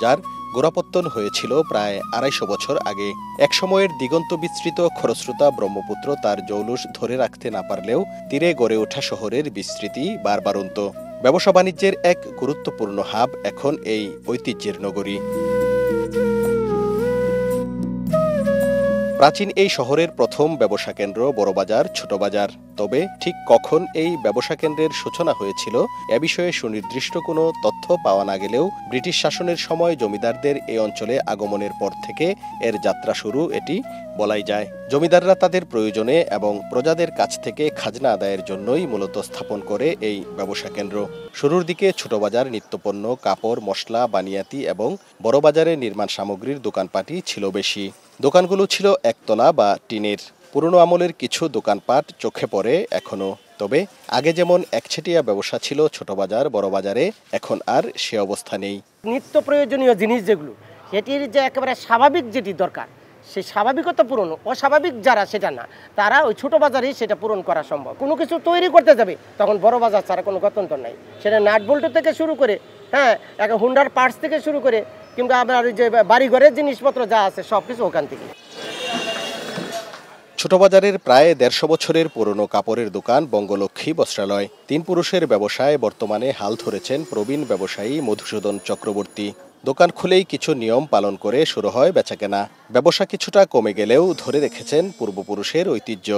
যার গোড়াপত্তন হয়েছিল প্রায় আড়াইশো বছর আগে। একসময়ের দিগন্ত বিস্তৃত খরস্রোতা ব্রহ্মপুত্র তার জৌলুস ধরে রাখতে না পারলেও তীরে গড়ে ওঠা শহরের বিস্তৃতি বারবারন্ত। ব্যবসা বাণিজ্যের এক গুরুত্বপূর্ণ হাব এখন এই ঐতিহ্যের নগরী। প্রাচীন এই শহরের প্রথম ব্যবসা কেন্দ্র বড়বাজার, ছোটবাজার। তবে ঠিক কখন এই ব্যবসা কেন্দ্রের সূচনা হয়েছিল, এ বিষয়ে সুনির্দিষ্ট কোনো তথ্য পাওয়া না গেলেও ব্রিটিশ শাসনের সময় জমিদারদের এই অঞ্চলে আগমনের পর থেকে এর যাত্রা শুরু এটি বলাই যায়। জমিদাররা তাদের প্রয়োজনে এবং প্রজাদের কাছ থেকে খাজনা আদায়ের জন্যই মূলত স্থাপন করে এই ব্যবসা কেন্দ্র। শুরুর দিকে ছোটবাজার, নিত্যপণ্য, কাপড়, মশলা, বানিয়াতি এবং বড়বাজারে নির্মাণ সামগ্রীর দোকানপাটি ছিল বেশি। দোকানগুলো ছিল একতলা বা টিনের। পুরনো আমলের কিছু দোকানপাট চোখে পড়ে এখনও তবে আগে যেমন একছেটিয়া ব্যবসা ছিল ছোট বাজার বড় বাজারে এখন আর সে অবস্থা নেই। নিত্য প্রয়োজনীয় জিনিস যেগুলো, সেটির যে একেবারে স্বাভাবিক যেটি দরকার সেই স্বাভাবিকতা পূরণ, অস্বাভাবিক যারা সেটা না, তারা ওই ছোটো বাজারেই সেটা পূরণ করা সম্ভব। কোনো কিছু তৈরি করতে যাবে, তখন বড় বাজার ছাড়া কোনো গত্যন্তর নাই। সেটা নাট বল্টু থেকে শুরু করে হ্যাঁ একটা হুন্ডার পার্টস থেকে শুরু করে, কিংবা আপনার যে বাড়িঘরের জিনিসপত্র যা আছে সব কিছু ওখান থেকে ছোট বাজারের প্রায় দেড়শো বছরের পুরনো কাপড়ের দোকান বঙ্গলক্ষ্মী বস্ত্রালয়। তিন পুরুষের ব্যবসায় বর্তমানে হাল ধরেছেন প্রবীণ ব্যবসায়ী মধুসূদন চক্রবর্তী। দোকান খুলেই কিছু নিয়ম পালন করে শুরু হয় বেচাকেনা। ব্যবসা কিছুটা কমে গেলেও ধরে রেখেছেন পূর্বপুরুষের ঐতিহ্য।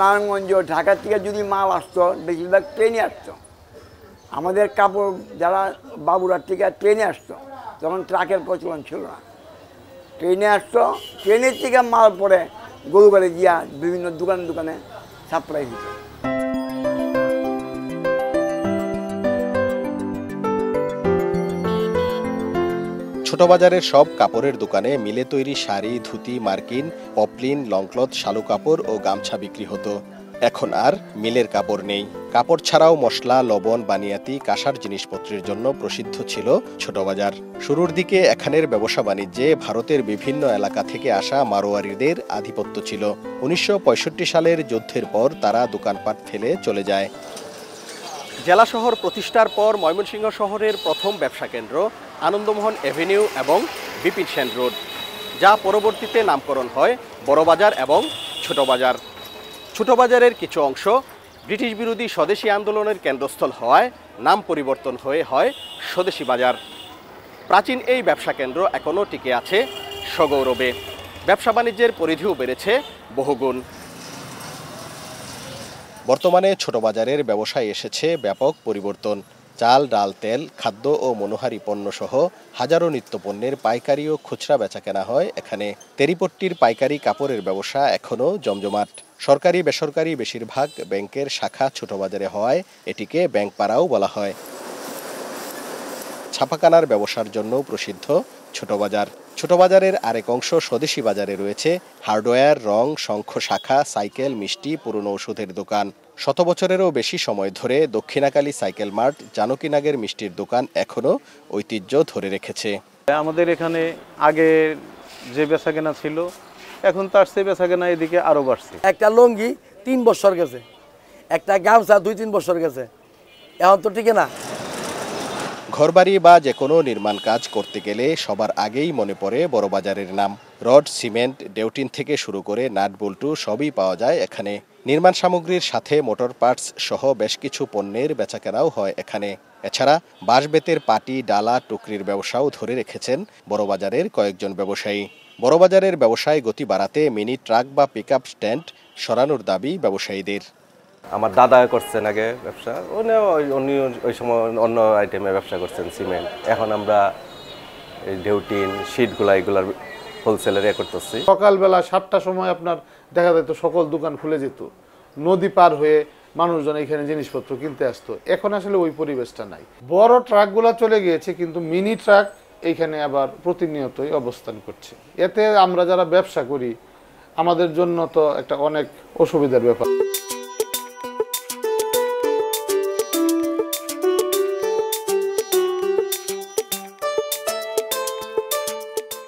নারায়ণগঞ্জ, ঢাকা থেকে যদি মাল আসতো, বেশিরভাগ ট্রেনে আসতো। আমাদের কাপড় যারা বাবুরার থেকে ট্রেনে আসতো, তখন ট্রাকের প্রচলন ছিল না। ট্রেনে আসতো, ট্রেনের থেকে মাল পরে গরুবাড়ি গিয়া বিভিন্ন দোকানে দোকানে সাপ্লাই হতো ছোট বাজারের সব কাপড়ের দোকানে মিলে তৈরি শাড়ি, ধুতি, মার্কিন, পপলিন, লংক্লথ শালু কাপড় ও গামছা বিক্রি হতো। এখন আর মিলের কাপড় নেই। কাপড় ছাড়াও মশলা, লবণ, বানিয়াতি, কাঁসার জিনিসপত্রের জন্য প্রসিদ্ধ ছিল ছোট বাজার শুরুর দিকে এখানের ব্যবসা বাণিজ্যে ভারতের বিভিন্ন এলাকা থেকে আসা মারোয়ারিদের আধিপত্য ছিল। উনিশশো পঁয়ষট্টি সালের যুদ্ধের পর তারা দোকানপাট ফেলে চলে যায়। জেলা শহর প্রতিষ্ঠার পর ময়মনসিংহ শহরের প্রথম ব্যবসা কেন্দ্র আনন্দমোহন এভিনিউ এবং বিপিন সেন রোড, যা পরবর্তীতে নামকরণ হয় বড়বাজার এবং ছোট বাজার ছোট বাজারের কিছু অংশ ব্রিটিশ বিরোধী স্বদেশী আন্দোলনের কেন্দ্রস্থল হওয়ায় নাম পরিবর্তন হয়ে হয় স্বদেশী বাজার। প্রাচীন এই ব্যবসা কেন্দ্র এখনও টিকে আছে সগৌরবে ব্যবসা বাণিজ্যের পরিধিও বেড়েছে বহুগুণ। বর্তমানে ছোট বাজারের ব্যবসায় এসেছে ব্যাপক পরিবর্তন। চাল, ডাল, তেল, খাদ্য ও মনোহারি পণ্য সহ হাজারো নিত্যপণ্যের পাইকারি ও খুচরা বেচা কেনা হয় এখানে। তেরিপট্টির পাইকারি কাপড়ের ব্যবসা এখনও জমজমাট। সরকারি, বেসরকারি বেশিরভাগ ব্যাংকের শাখা ছোট বাজারে হওয়ায় এটিকে ব্যাংক পাড়াও বলা হয়। ছাপাকানার ব্যবসার জন্য প্রসিদ্ধ ছোট বাজার। ছোট বাজারের আরেক অংশ স্বদেশী বাজারে রয়েছে। হার্ডওয়্যার, রং, শঙ্খ শাখা, সাইকেল, মিষ্টি, পুরনো ওষুধের দোকান। শত বছরেরও বেশি সময় ধরে দক্ষিণাকালী সাইকেল মার্ট জানকীনাগের মিষ্টির দোকান এখনও ঐতিহ্য ধরে রেখেছে। আমাদের এখানে আগে যে বেচাকেনা ছিল এখন তার সে বেচাকেনা এদিকে আরও বাড়ছে। একটা লঙ্গি তিন বছর গেছে একটা গামছা দুই তিন বছর গেছে এখন তো ঠিক না। ঘরবাড়ি বা যে কোনো নির্মাণ কাজ করতে গেলে সবার আগেই মনে পড়ে বড়বাজারের নাম। রড সিমেন্ট ডেউটিন থেকে শুরু করে নাট বল্টু সবই পাওয়া যায় এখানে। নির্মাণ সামগ্রীর সাথে মোটর পার্টস সহ বেশ কিছু পণ্যের বেচাকেনাও হয় এখানে। এছাড়া বাঁশবেতের পাটি ডালা টুকরির ব্যবসাও ধরে রেখেছেন বড়বাজারের কয়েকজন ব্যবসায়ী। বড়বাজারের ব্যবসায় গতি বাড়াতে মিনি ট্রাক বা পিকআপ স্ট্যান্ড সরানোর দাবি ব্যবসায়ীদের। আমার দাদা করছেন আগে ব্যবসা উনি ওই- সময় অন্য আইটেমে ব্যবসা করছেন সিমেন্ট এখন আমরা এই ডেউটিন শিটগুলা এগুলার হোলসেলের এ করতেছি। সকালবেলা সাতটার সময় আপনার দেখা যেত সকল দোকান খুলে যেত। নদী পার হয়ে মানুষজন এখানে জিনিসপত্র কিনতে আসতো। এখন আসলে ওই পরিবেশটা নাই। বড় ট্রাকগুলো চলে গিয়েছে কিন্তু মিনি ট্রাক এইখানে আবার প্রতিনিয়তই অবস্থান করছে। এতে আমরা যারা ব্যবসা করি, আমাদের জন্য তো একটা অনেক অসুবিধার ব্যাপার।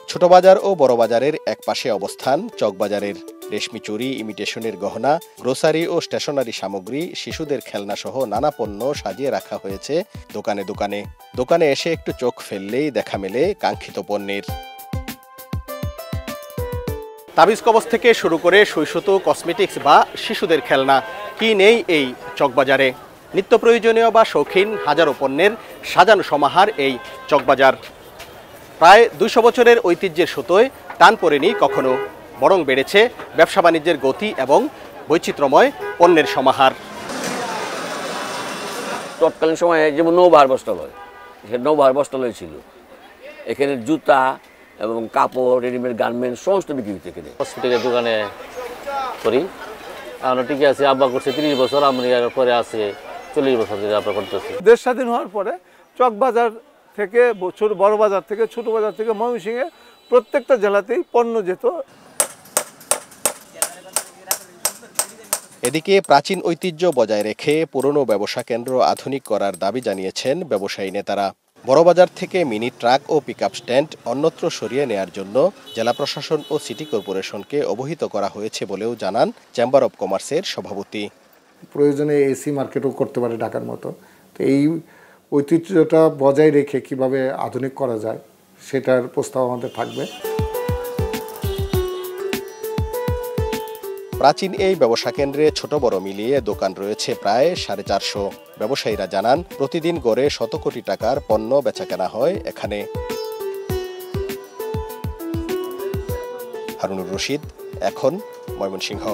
ছোট বাজার ও বড় বাজারের এক পাশে অবস্থান চকবাজারের রেশমি চুরি, ইমিটেশনের গহনা, গ্রোসারি ও স্টেশনারি সামগ্রী, শিশুদের খেলনা সহ নানা পণ্য সাজিয়ে রাখা হয়েছে দোকানে দোকানে। দোকানে এসে একটু চোখ ফেললেই দেখা মেলে কাঙ্ক্ষিত পণ্যের। তাবিজ কবচ থেকে শুরু করে শৈশত কসমেটিক্স বা শিশুদের খেলনা, কি নেই এই চকবাজারে? নিত্য প্রয়োজনীয় বা শৌখিন হাজারো পণ্যের সাজানো সমাহার এই চকবাজার। প্রায় দুইশো বছরের ঐতিহ্যের সুতোয় টান পড়েনি কখনো। বরং বেড়েছে ব্যবসা বাণিজ্যের গতি এবং বৈচিত্র্যময় পণ্যের সমাহার। তৎকালীন সময়ে যেমন নৌবাহার বস্ত্র হয় এখানে নৌবাহার বস্ত্রালয় ছিল। এখানে জুতা এবং কাপড় রেডিমেড গার্মেন্ট সমস্ত বিক্রি হতো এখানে। হসপিটালের দোকানে করি। আমরা টিকে আছি আব্বা করছে তিরিশ বছর আমি পরে আছে চল্লিশ বছর ধরে আব্বা করতেছি। দেশ স্বাধীন হওয়ার পরে চকবাজার থেকে ছোট বড় বাজার থেকে ছোট বাজার থেকে ময়মনসিংহে প্রত্যেকটা জেলাতেই পণ্য যেত। এদিকে প্রাচীন ঐতিহ্য বজায় রেখে পুরনো ব্যবসা কেন্দ্র আধুনিক করার দাবি জানিয়েছেন ব্যবসায়ী নেতারা। বড়বাজার থেকে মিনি ট্রাক ও পিকআপ স্ট্যান্ড অন্যত্র সরিয়ে নেয়ার জন্য জেলা প্রশাসন ও সিটি কর্পোরেশনকে অবহিত করা হয়েছে বলেও জানান চেম্বার অব কমার্সের সভাপতি। প্রয়োজনে এসি মার্কেটও করতে পারে ঢাকার মতো। তো এই ঐতিহ্যটা বজায় রেখে কীভাবে আধুনিক করা যায়, সেটার প্রস্তাব আমাদের থাকবে। প্রাচীন এই ব্যবসা কেন্দ্রে ছোট বড় মিলিয়ে দোকান রয়েছে প্রায় সাড়ে চারশো। ব্যবসায়ীরা জানান, প্রতিদিন গড়ে শত কোটি টাকার পণ্য বেচা কেনা হয় এখানে। হারুনুর রশিদ, এখন ময়মনসিংহ।